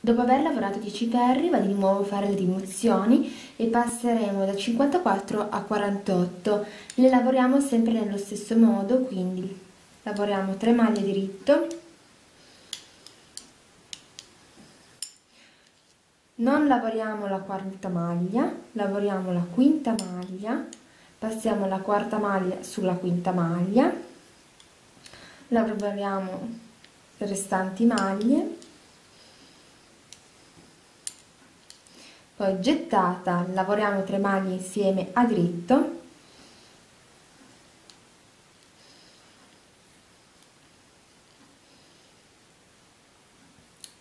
Dopo aver lavorato 10 ferri vado di nuovo a fare le diminuzioni e passeremo da 54 a 48. Le lavoriamo sempre nello stesso modo, quindi lavoriamo 3 maglie diritto, non lavoriamo la quarta maglia, lavoriamo la quinta maglia, passiamo la quarta maglia sulla quinta maglia, lavoriamo le restanti maglie, poi gettata, lavoriamo tre maglie insieme a dritto,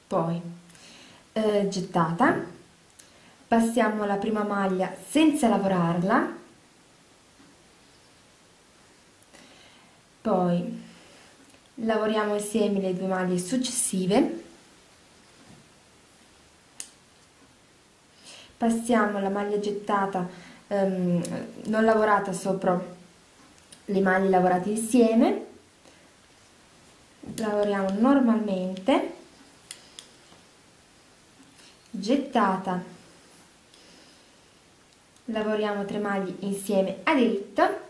poi eh, gettata, passiamo alla prima maglia senza lavorarla, poi lavoriamo insieme le due maglie successive, passiamo la maglia gettata ehm, non lavorata sopra le maglie lavorate insieme. Lavoriamo normalmente. Gettata. Lavoriamo tre maglie insieme a diritto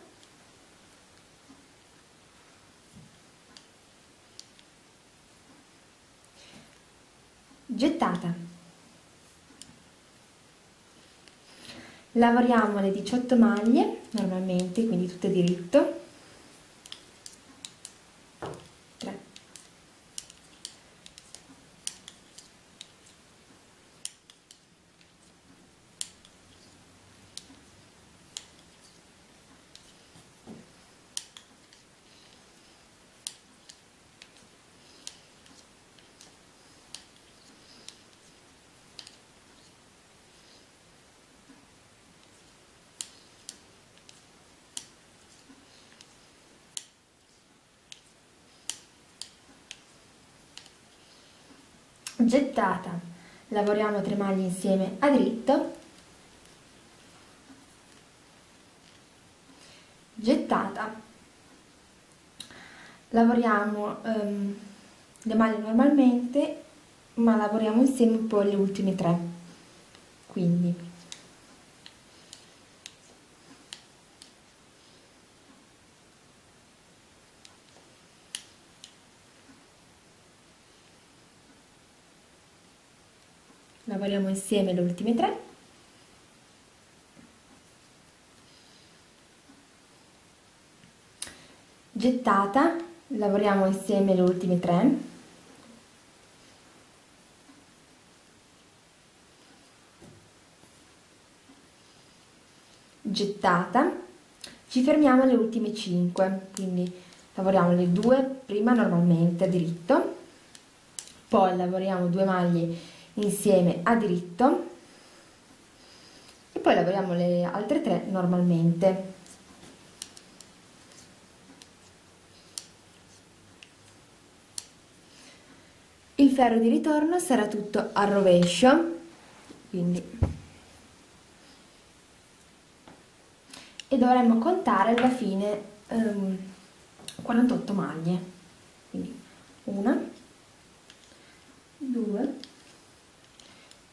gettata lavoriamo le 18 maglie normalmente quindi tutte diritto gettata. Lavoriamo tre maglie insieme a dritto. Gettata. Lavoriamo um, le maglie normalmente ma lavoriamo insieme poi le ultime tre. Quindi lavoriamo insieme le ultime tre. Gettata lavoriamo insieme le ultime tre. Gettata ci fermiamo alle ultime 5 quindi lavoriamo le due prima normalmente a diritto poi lavoriamo due maglie insieme a diritto e poi lavoriamo le altre tre normalmente. Il ferro di ritorno sarà tutto a rovescio, quindi e dovremmo contare alla fine um, 48 maglie. Quindi una, due,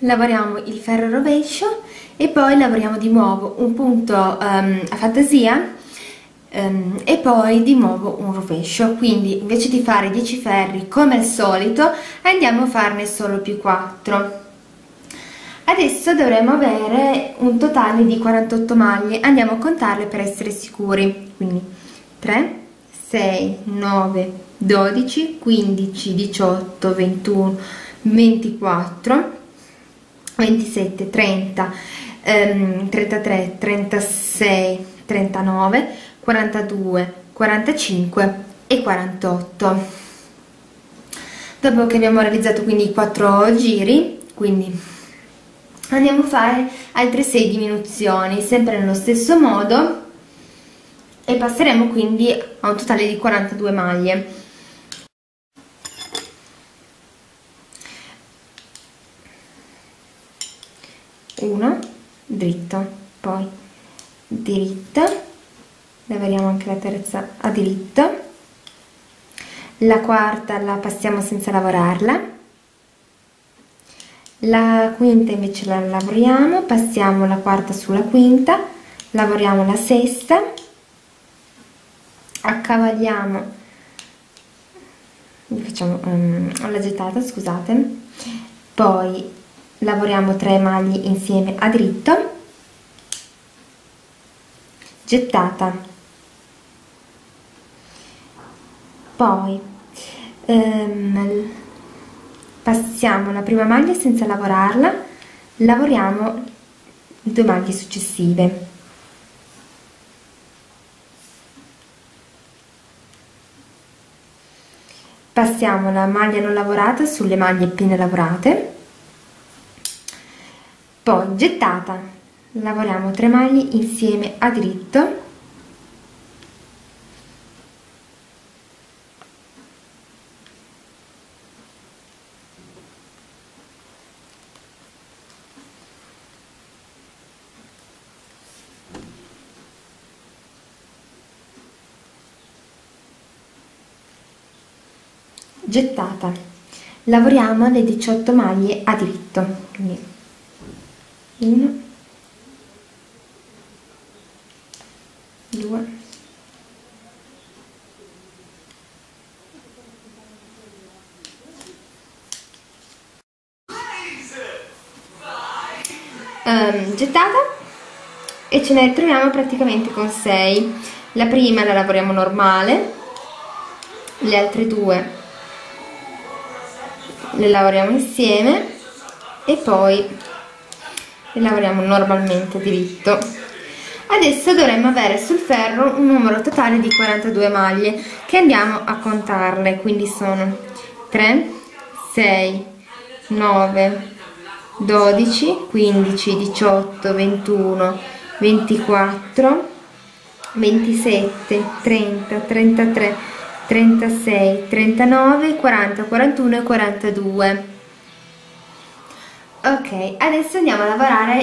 lavoriamo il ferro rovescio e poi lavoriamo di nuovo un punto um, a fantasia um, e poi di nuovo un rovescio. Quindi invece di fare 10 ferri come al solito andiamo a farne solo più 4 adesso dovremo avere un totale di 48 maglie. Andiamo a contarle per essere sicuri. Quindi 3 6 9 12 15 18 21 24 27, 30, ehm, 33, 36, 39, 42, 45 e 48. Dopo che abbiamo realizzato quindi i quattro giri, quindi andiamo a fare altre 6 diminuzioni sempre nello stesso modo e passeremo quindi a un totale di 42 maglie una dritto poi diritta lavoriamo anche la terza a diritto la quarta la passiamo senza lavorarla la quinta invece la lavoriamo passiamo la quarta sulla quinta lavoriamo la sesta accavaliamo facciamo um, la gettata scusate poi lavoriamo 3 maglie insieme a dritto. Gettata. Poi ehm, passiamo la prima maglia senza lavorarla. Lavoriamo le due maglie successive. Passiamo la maglia non lavorata sulle maglie appena lavorate poi gettata. Lavoriamo 3 maglie insieme a diritto gettata. Lavoriamo le 18 maglie a diritto quindi 1 2 um, gettata e ce ne ritroviamo praticamente con 6 la prima la lavoriamo normale. Le altre due le lavoriamo insieme. E poi le lavoriamo normalmente diritto. Adesso dovremmo avere sul ferro un numero totale di 42 maglie che andiamo a contarle quindi sono 3 6 9 12 15 18 21 24 27 30 33 36, 39, 40, 41 e 42 ok adesso andiamo a lavorare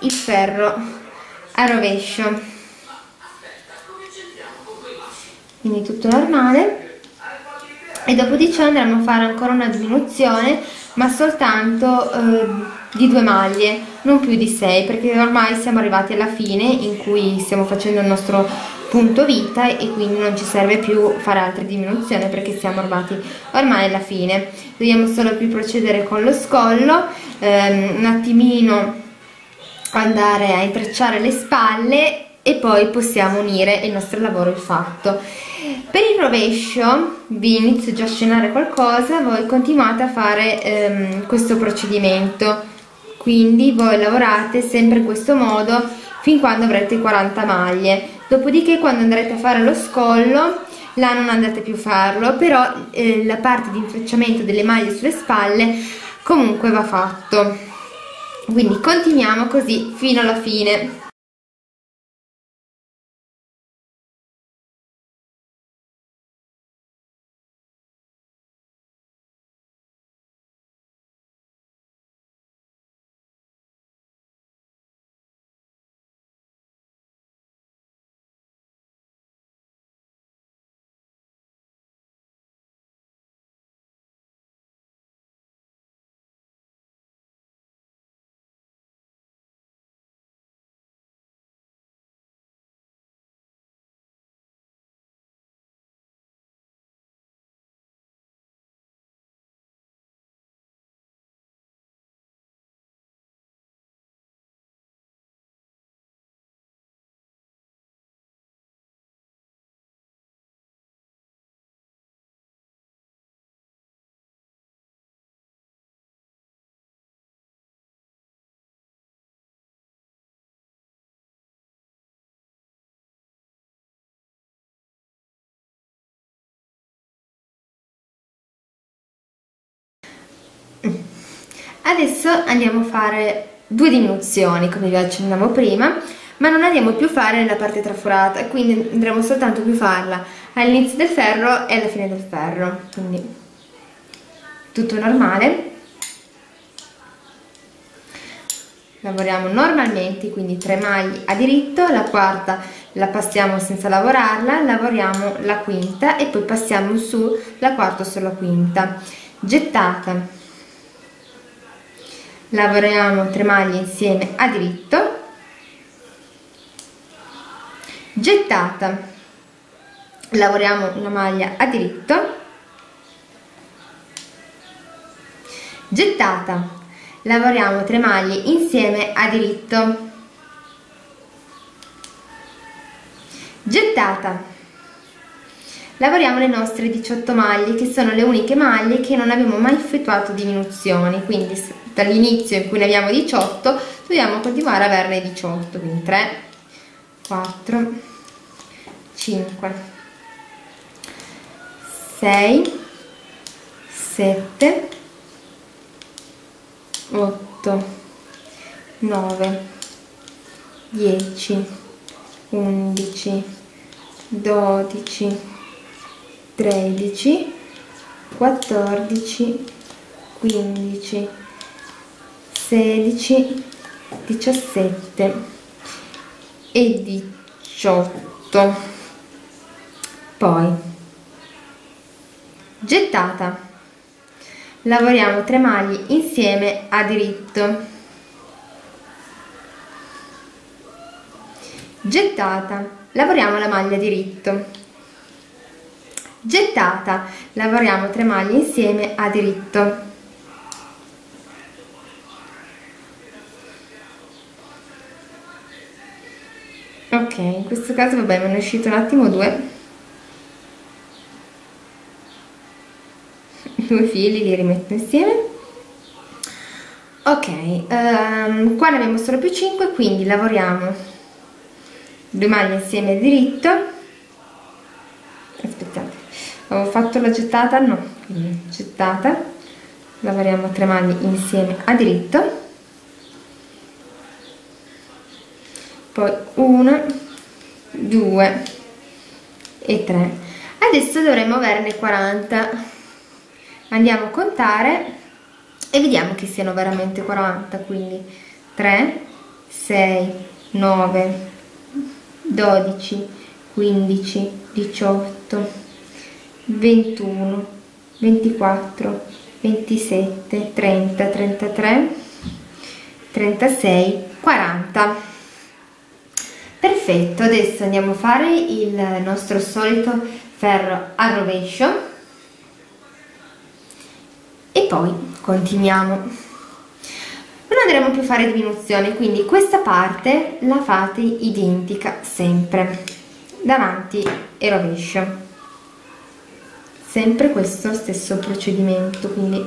il ferro a rovescio. Quindi tutto normale e dopo di ciò andremo a fare ancora una diminuzione ma soltanto eh, di due maglie non più di 6 perché ormai siamo arrivati alla fine in cui stiamo facendo il nostro punto vita e quindi non ci serve più fare altre diminuzioni perché siamo arrivati ormai alla fine. Dobbiamo solo più procedere con lo scollo ehm, un attimino andare a intrecciare le spalle e poi possiamo unire il nostro lavoro il fatto. Per il rovescio vi inizio già a scenare qualcosa voi continuate a fare ehm, questo procedimento. Quindi voi lavorate sempre in questo modo fin quando avrete 40 maglie. Dopodiché quando andrete a fare lo scollo là non andate più a farlo però eh, la parte di intrecciamento delle maglie sulle spalle comunque va fatto. Quindi continuiamo così fino alla fine adesso andiamo a fare due diminuzioni come vi accennavo prima ma non andiamo più a fare nella parte traforata quindi andremo soltanto più a farla all'inizio del ferro e alla fine del ferro. Quindi tutto normale. Lavoriamo normalmente quindi tre maglie a diritto la quarta la passiamo senza lavorarla lavoriamo la quinta e poi passiamo su la quarta sulla quinta gettata lavoriamo tre maglie insieme a diritto. Gettata. Lavoriamo una maglia a diritto. Gettata. Lavoriamo tre maglie insieme a diritto. Gettata lavoriamo le nostre 18 maglie che sono le uniche maglie che non abbiamo mai effettuato diminuzioni. Quindi dall'inizio in cui ne abbiamo 18 dobbiamo continuare a averne 18 quindi 3 4 5 6 7 8 9 10 11 12 13 14 15 16 17 e 18 poi gettata. Lavoriamo tre maglie insieme a diritto. Gettata. Lavoriamo la maglia diritto gettata. Lavoriamo tre maglie insieme a diritto. Ok in questo caso vabbè me ne è uscito un attimo due. Due fili li rimetto insieme. Ok um, qua ne abbiamo solo più 5 quindi lavoriamo due maglie insieme diritto avevo fatto la gettata? No. Quindi gettata. Lavoriamo tre maglie insieme a diritto. Poi 1 2 e 3 adesso dovremo averne 40 andiamo a contare e vediamo che siano veramente 40 quindi 3 6 9 12 15 18 21 24 27 30 33 36 40 perfetto adesso andiamo a fare il nostro solito ferro a rovescio. E poi continuiamo. Non andremo più a fare diminuzioni quindi questa parte la fate identica sempre davanti e rovescio sempre questo stesso procedimento quindi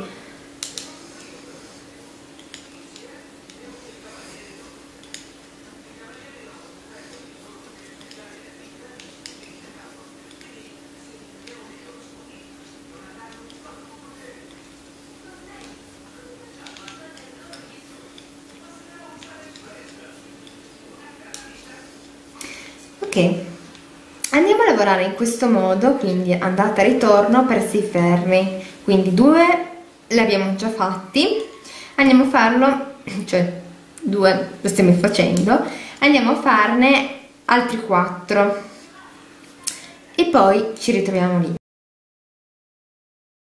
ok andiamo a lavorare in questo modo quindi andata e ritorno per 6 fermi. Quindi due li abbiamo già fatti. Andiamo a farlo cioè due lo stiamo facendo. Andiamo a farne altri 4 e poi ci ritroviamo lì